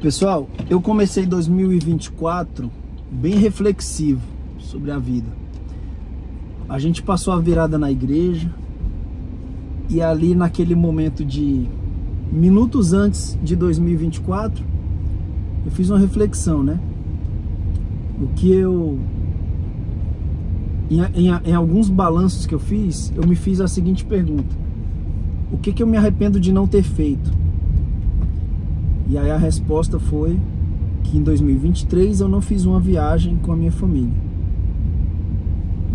Pessoal, eu comecei 2024 bem reflexivo sobre a vida. A gente passou a virada na igreja e ali naquele momento de minutos antes de 2024, eu fiz uma reflexão, né? O que eu em, em, em, alguns balanços que eu fiz, eu me fiz a seguinte pergunta: O que, que eu me arrependo de não ter feito? E aí a resposta foi que em 2023 eu não fiz uma viagem com a minha família.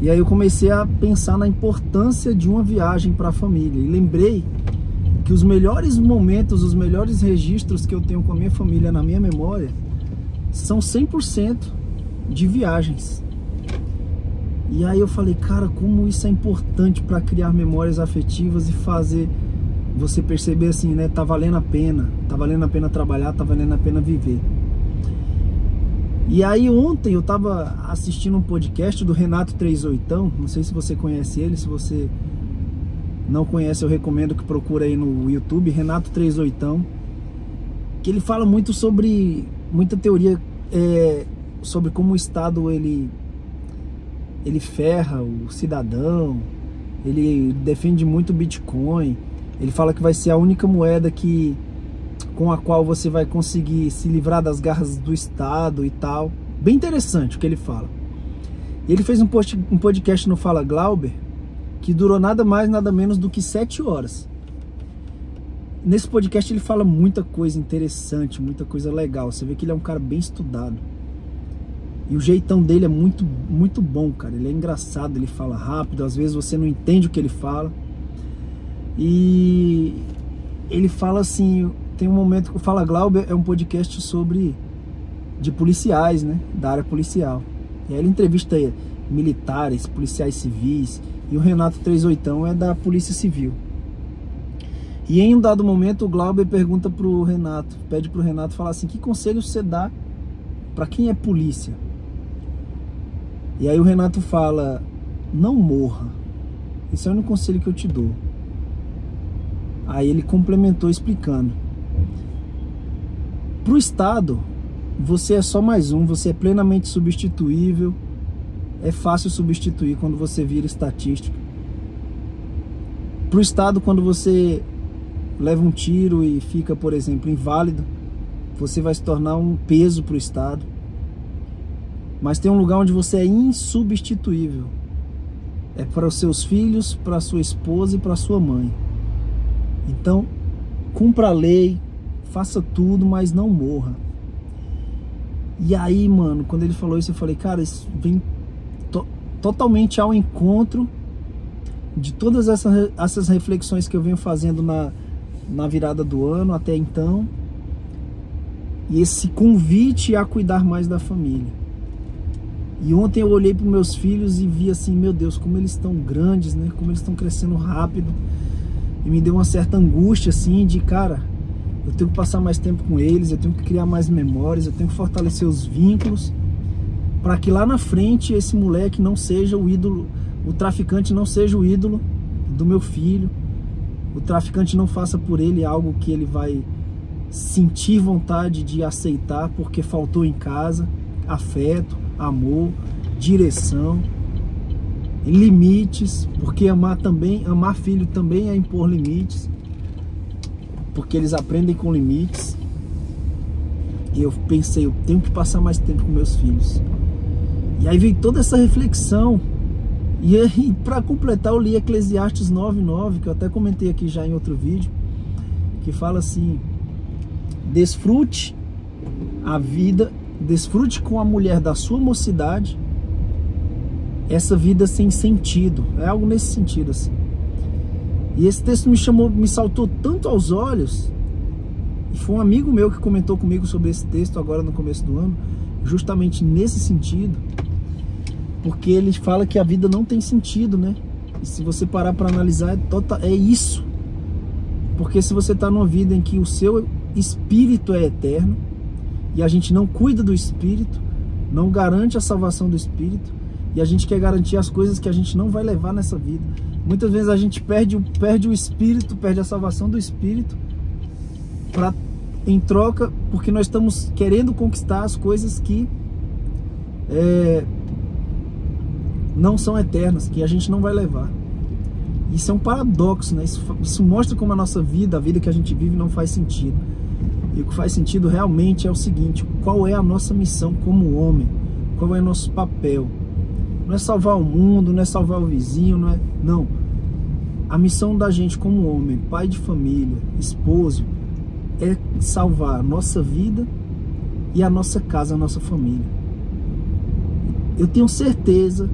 E aí eu comecei a pensar na importância de uma viagem para a família e lembrei que os melhores momentos, os melhores registros que eu tenho com a minha família na minha memória são 100% de viagens. E aí eu falei, cara, como isso é importante para criar memórias afetivas e fazer você perceber assim, né? Tá valendo a pena, tá valendo a pena trabalhar, tá valendo a pena viver. E aí ontem eu tava assistindo um podcast do Renato Três Oitão, não sei se você conhece ele, se você não conhece eu recomendo que procure aí no YouTube, Renato Três Oitão, que ele fala muito sobre, muita teoria é, sobre como o Estado ele, ele ferra o cidadão, ele defende muito o Bitcoin, ele fala que vai ser a única moeda que com a qual você vai conseguir se livrar das garras do Estado e tal. Bem interessante o que ele fala. Ele fez um, post, um podcast no Fala Glauber que durou nada mais, nada menos do que sete horas. Nesse podcast ele fala muita coisa interessante, muita coisa legal. Você vê que ele é um cara bem estudado. E o jeitão dele é muito, muito bom, cara. Ele é engraçado, ele fala rápido, às vezes você não entende o que ele fala. E ele fala assim, tem um momento que o Fala Glauber é um podcast sobre de policiais, né, da área policial. E aí ele entrevista militares, policiais civis, e o Renato 38 é da Polícia Civil. E em um dado momento o Glauber pergunta pro Renato, pede pro Renato falar assim: "Que conselho você dá para quem é polícia?" E aí o Renato fala: "Não morra. Esse é o único conselho que eu te dou." Aí ele complementou explicando. Para o Estado, você é só mais um, você é plenamente substituível. É fácil substituir quando você vira estatística. Para o Estado, quando você leva um tiro e fica, por exemplo, inválido, você vai se tornar um peso para o Estado. Mas tem um lugar onde você é insubstituível. É para os seus filhos, para sua esposa e para sua mãe. Então, cumpra a lei, faça tudo, mas não morra. E aí, mano, quando ele falou isso, eu falei, cara, isso vem to totalmente ao encontro de todas essas, essas reflexões que eu venho fazendo na, na virada do ano até então. E esse convite a cuidar mais da família. E ontem eu olhei para meus filhos e vi assim, meu Deus, como eles estão grandes, né? Como eles estão crescendo rápido e me deu uma certa angústia assim de cara, eu tenho que passar mais tempo com eles, eu tenho que criar mais memórias, eu tenho que fortalecer os vínculos para que lá na frente esse moleque não seja o ídolo, o traficante não seja o ídolo do meu filho. O traficante não faça por ele algo que ele vai sentir vontade de aceitar porque faltou em casa, afeto, amor, direção limites, porque amar também, amar filho também é impor limites, porque eles aprendem com limites. E eu pensei, eu tenho que passar mais tempo com meus filhos. E aí veio toda essa reflexão. E aí, para completar, eu li Eclesiastes 9:9, que eu até comentei aqui já em outro vídeo, que fala assim: Desfrute a vida, desfrute com a mulher da sua mocidade essa vida sem sentido. É algo nesse sentido assim. E esse texto me chamou, me saltou tanto aos olhos. E foi um amigo meu que comentou comigo sobre esse texto agora no começo do ano, justamente nesse sentido. Porque ele fala que a vida não tem sentido, né? E se você parar para analisar, é, total, é isso. Porque se você está numa vida em que o seu espírito é eterno e a gente não cuida do espírito, não garante a salvação do espírito, e a gente quer garantir as coisas que a gente não vai levar nessa vida. Muitas vezes a gente perde, perde o espírito, perde a salvação do espírito para em troca, porque nós estamos querendo conquistar as coisas que é, não são eternas, que a gente não vai levar. Isso é um paradoxo, né? Isso, isso mostra como a nossa vida, a vida que a gente vive, não faz sentido. E o que faz sentido realmente é o seguinte: qual é a nossa missão como homem? Qual é o nosso papel? Não é salvar o mundo, não é salvar o vizinho, não é. Não. A missão da gente como homem, pai de família, esposo, é salvar a nossa vida e a nossa casa, a nossa família. Eu tenho certeza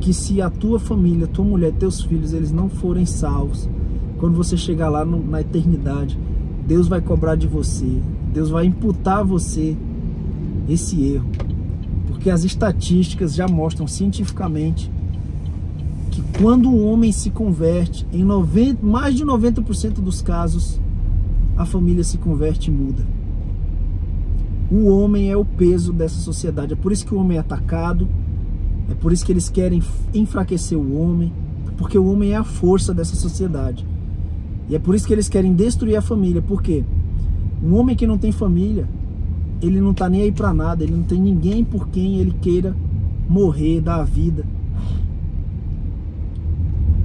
que se a tua família, tua mulher, teus filhos, eles não forem salvos, quando você chegar lá no, na eternidade, Deus vai cobrar de você, Deus vai imputar a você esse erro. Porque as estatísticas já mostram cientificamente que quando um homem se converte, em 90, mais de 90% dos casos, a família se converte e muda. O homem é o peso dessa sociedade. É por isso que o homem é atacado. É por isso que eles querem enfraquecer o homem. Porque o homem é a força dessa sociedade. E é por isso que eles querem destruir a família. Por quê? Um homem que não tem família, ele não tá nem aí para nada. Ele não tem ninguém por quem ele queira morrer, dar a vida.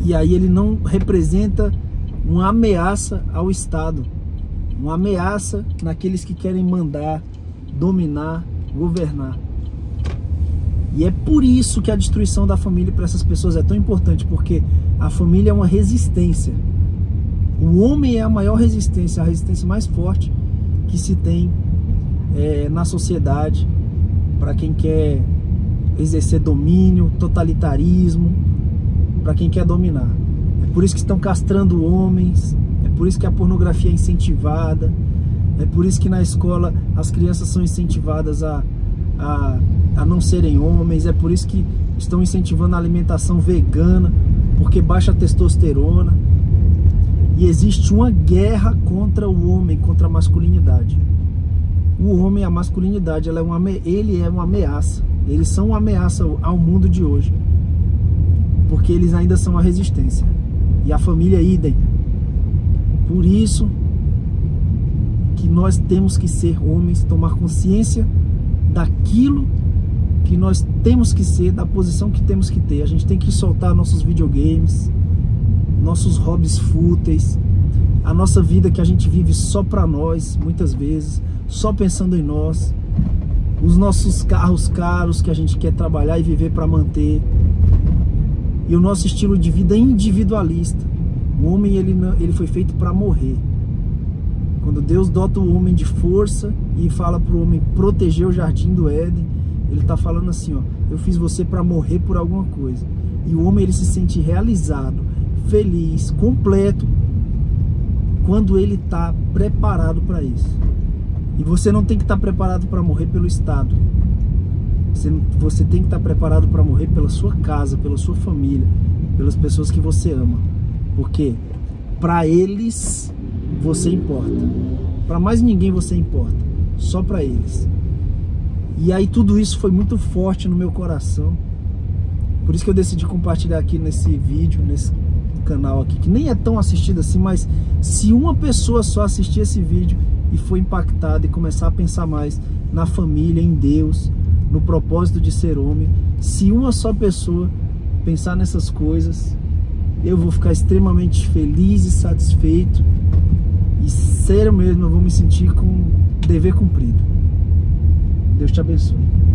E aí ele não representa uma ameaça ao Estado uma ameaça naqueles que querem mandar, dominar, governar. E é por isso que a destruição da família para essas pessoas é tão importante, porque a família é uma resistência. O homem é a maior resistência, a resistência mais forte que se tem é, na sociedade para quem quer exercer domínio, totalitarismo, para quem quer dominar. É por isso que estão castrando homens, por isso que a pornografia é incentivada, é por isso que na escola as crianças são incentivadas a, a, a não serem homens, é por isso que estão incentivando a alimentação vegana, porque baixa a testosterona. E existe uma guerra contra o homem, contra a masculinidade. O homem, a masculinidade, ela é uma, ele é uma ameaça. Eles são uma ameaça ao mundo de hoje. Porque eles ainda são a resistência. E a família idem. Por isso que nós temos que ser homens, tomar consciência daquilo que nós temos que ser, da posição que temos que ter. A gente tem que soltar nossos videogames, nossos hobbies fúteis, a nossa vida que a gente vive só para nós, muitas vezes, só pensando em nós, os nossos carros caros que a gente quer trabalhar e viver para manter, e o nosso estilo de vida individualista. O homem ele, ele foi feito para morrer. Quando Deus dota o homem de força e fala para o homem proteger o jardim do Éden, ele está falando assim, ó, eu fiz você para morrer por alguma coisa. E o homem ele se sente realizado, feliz, completo quando ele está preparado para isso. E você não tem que estar preparado para morrer pelo Estado. Você, você tem que estar preparado para morrer pela sua casa, pela sua família, pelas pessoas que você ama. Porque para eles você importa. Para mais ninguém você importa. Só para eles. E aí tudo isso foi muito forte no meu coração. Por isso que eu decidi compartilhar aqui nesse vídeo, nesse canal aqui, que nem é tão assistido assim, mas se uma pessoa só assistir esse vídeo e for impactada e começar a pensar mais na família, em Deus, no propósito de ser homem, se uma só pessoa pensar nessas coisas, eu vou ficar extremamente feliz e satisfeito e sério mesmo, eu vou me sentir com dever cumprido. Deus te abençoe.